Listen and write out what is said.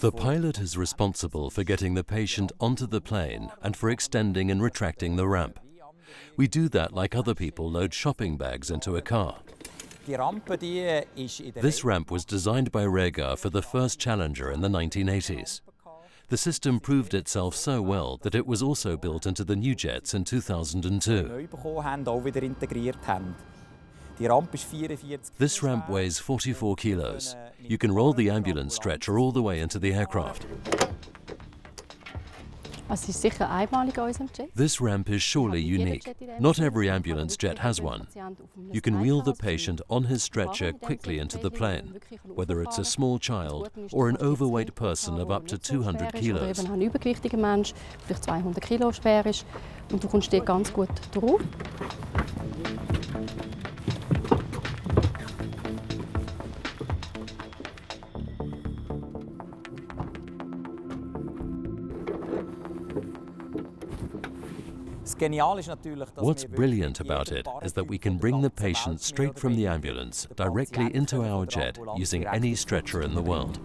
The pilot is responsible for getting the patient onto the plane and for extending and retracting the ramp. We do that like other people load shopping bags into a car. Die Rampe die ist in der This ramp was designed by Rega for the first Challenger in the 1980s. The system proved itself so well that it was also built into the new jets in 2002. This ramp weighs 44 kilos. You can roll the ambulance stretcher all the way into the aircraft. Es ist sicher einmalig in unserem Jet. This ramp is surely unique. Not every ambulance jet has one. You can wheel the patient on his stretcher quickly into the plane, whether it's a small child or an overweight person of up to 200 Oder kilos. What's brilliant about it is that we can bring the patient straight from the ambulance directly into our jet using any stretcher in the world.